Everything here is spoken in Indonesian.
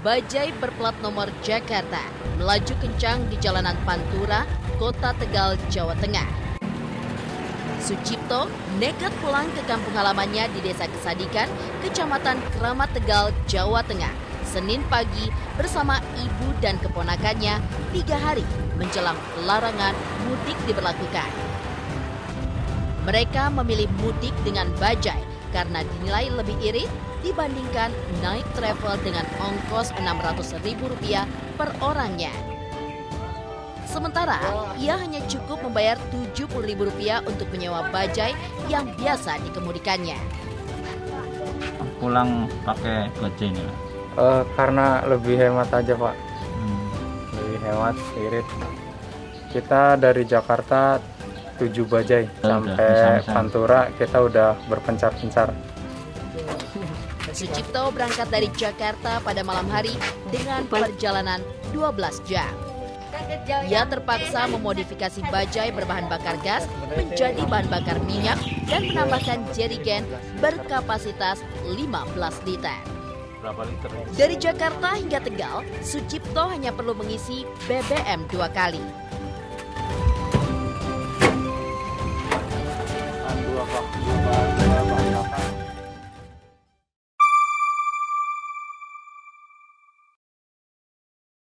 Bajai berplat nomor Jakarta melaju kencang di jalanan Pantura, Kota Tegal, Jawa Tengah. Sucipto nekat pulang ke kampung halamannya di Desa Kesadikan, Kecamatan Keramat Tegal, Jawa Tengah, Senin pagi bersama ibu dan keponakannya tiga hari menjelang larangan mudik diberlakukan. Mereka memilih mudik dengan bajai karena dinilai lebih irit dibandingkan naik travel dengan ongkos Rp600.000 per orangnya. Sementara, ia hanya cukup membayar Rp70.000 untuk menyewa bajai yang biasa dikemudikannya. Pulang pakai bajai ini. Uh, karena lebih hemat aja pak, Hmm. lebih hemat, irit. Kita dari Jakarta 7 bajai Oh, udah, sampai bisa-bisa. Pantura kita udah berpencar-pencar. Sucipto berangkat dari Jakarta pada malam hari dengan perjalanan 12 jam. Ia terpaksa memodifikasi bajai berbahan bakar gas menjadi bahan bakar minyak dan menambahkan jerigen berkapasitas 15 liter. Berapa liter? Dari Jakarta hingga Tegal, Sucipto hanya perlu mengisi BBM dua kali. 啊